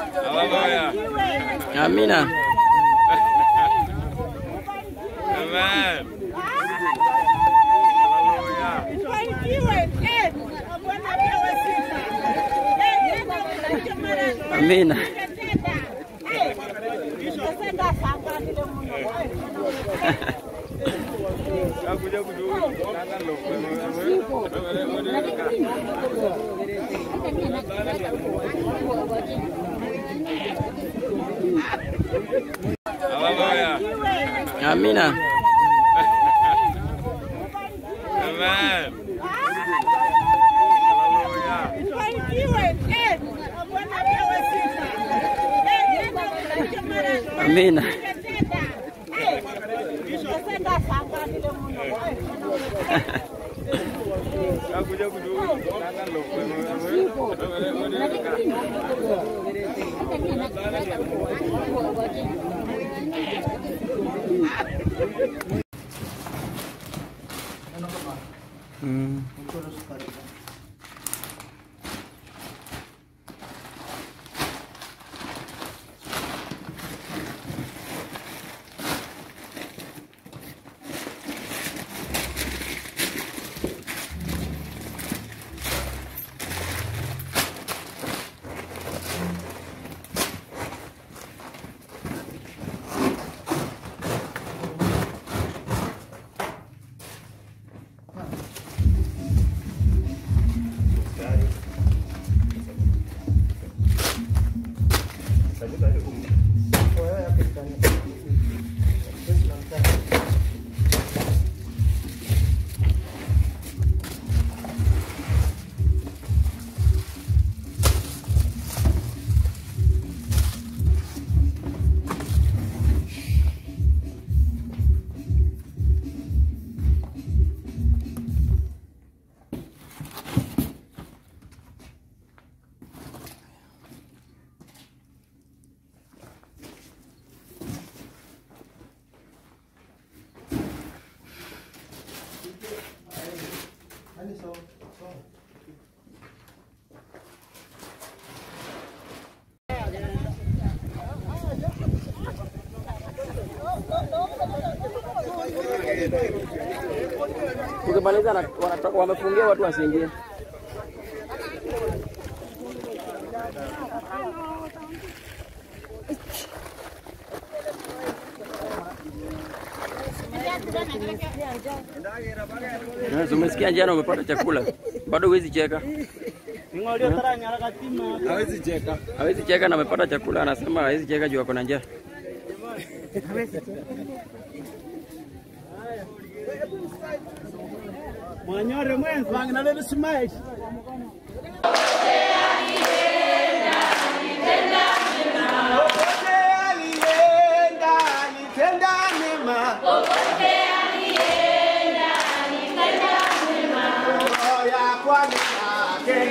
Hallelujah. Amina. Amen. Amina. na amina Thank you. 嗯。Санитарий. Tukimaliza wamefungia watu wasiingie. Yes, Umesikia jana umepata chakula, bado huwezi cheka. Hawezi cheka. Hawezi cheka na amepata chakula, anasema hawezi cheka juu ako na njaa. Mwanyore mwenzi wangu na Juanita, que